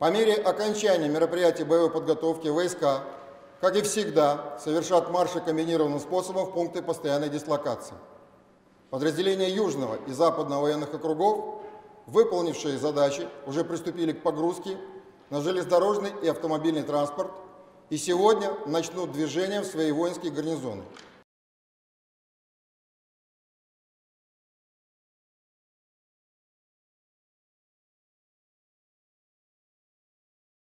По мере окончания мероприятий боевой подготовки войска, как и всегда, совершат марши комбинированным способом в пункты постоянной дислокации. Подразделения Южного и Западного военных округов, выполнившие задачи, уже приступили к погрузке на железнодорожный и автомобильный транспорт и сегодня начнут движение в свои воинские гарнизоны –